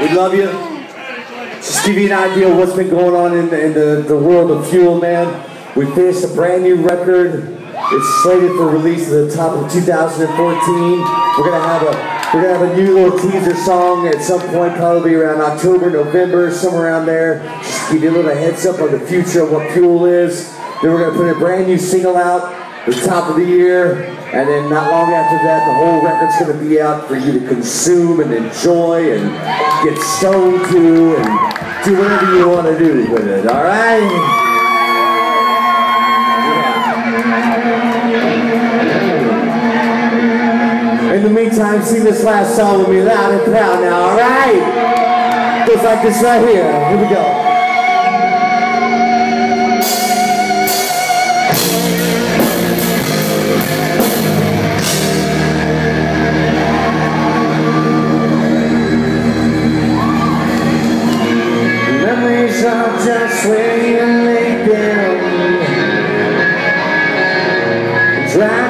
We love you. Just give you an idea of what's been going on in, the, in the, the world of Fuel, man. We finished a brand new record. It's slated for release at the top of 2014. We're gonna have a we're gonna have a new little teaser song at some point, probably around October, November, somewhere around there. Just give you a little heads up on the future of what Fuel is. Then we're gonna put a brand new single out the top of the year, and then not long after that, the whole record's gonna be out for you to consume and enjoy and get stoned to and do whatever you want to do with it. All right. In the meantime, sing this last song with me loud and proud now, all right? Goes like this right here. Here we go.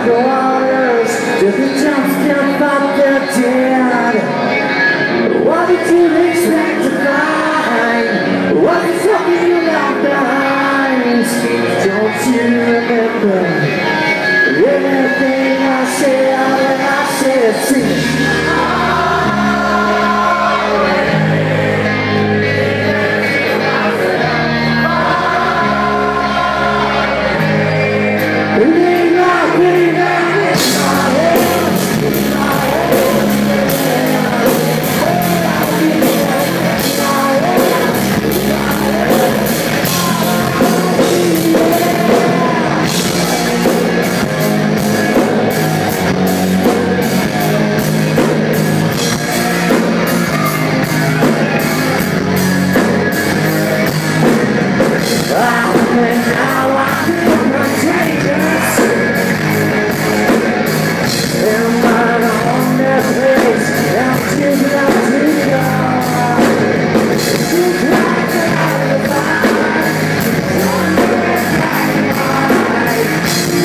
The waters till the jumps can't fight their dead. What did you expect to find? What is fucking you left behind? Don't you remember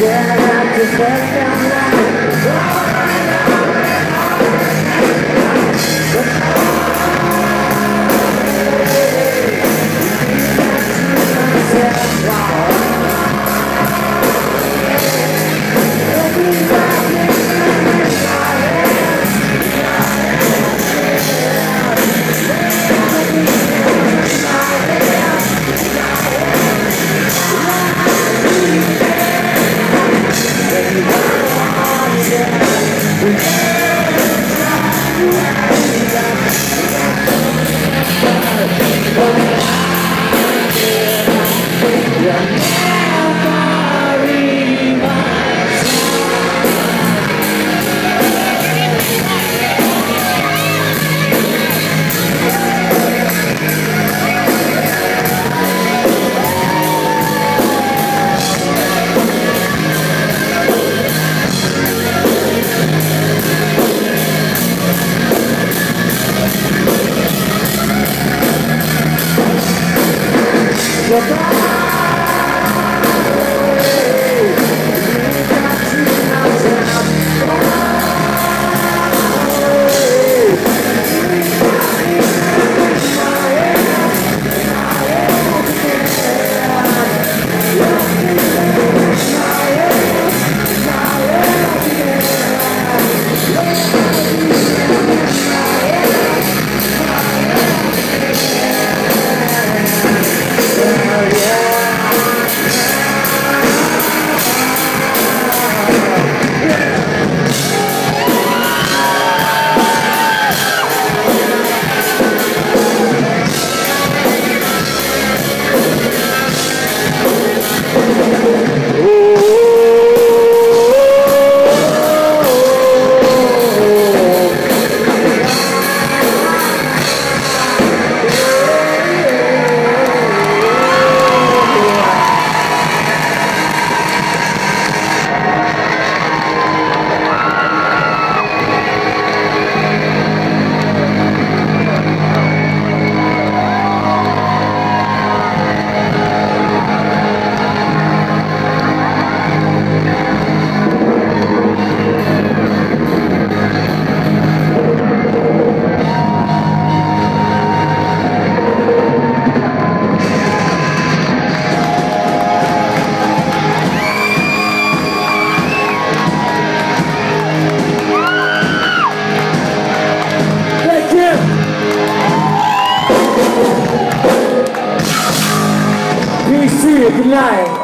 Yeah, I just Goodbye. Good night.